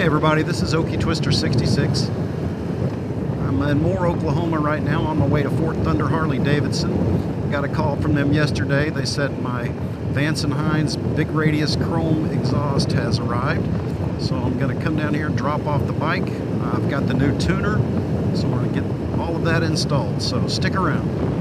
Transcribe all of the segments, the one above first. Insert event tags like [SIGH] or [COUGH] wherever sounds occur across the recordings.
Hey everybody, this is Okie Twister 66. I'm in Moore, Oklahoma right now on my way to Fort Thunder Harley Davidson. Got a call from them yesterday. They said my Vance Hines big radius chrome exhaust has arrived. So I'm going to come down here and drop off the bike. I've got the new tuner, so we're going to get all of that installed. So stick around.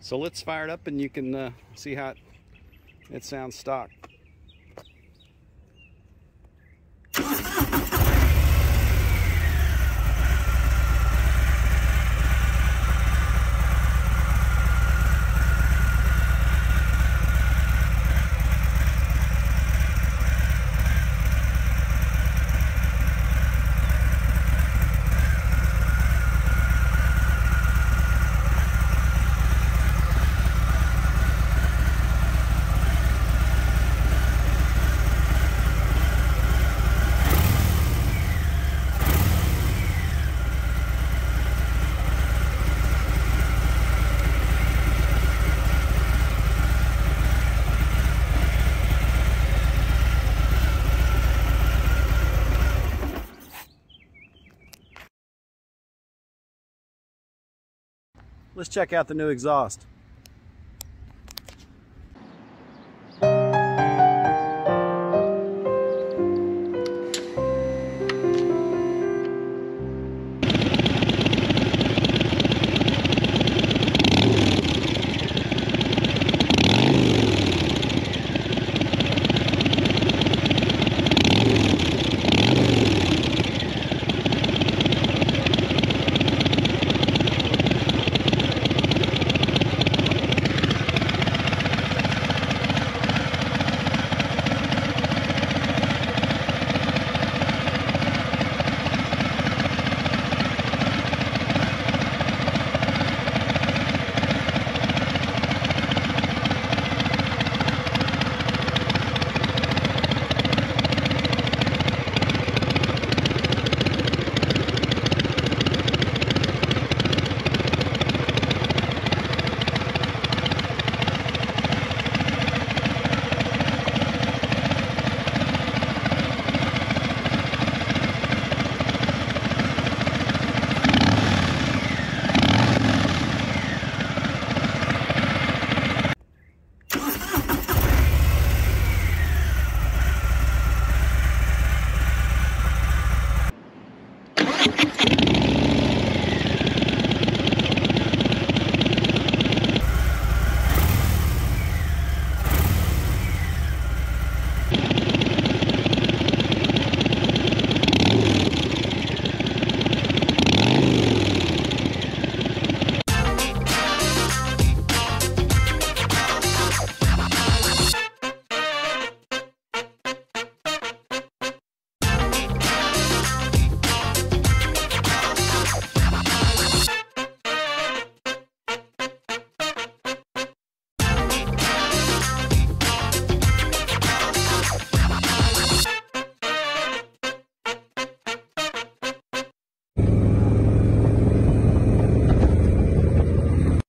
So let's fire it up and you can uh, see how it, it sounds stock. Let's check out the new exhaust. you [LAUGHS]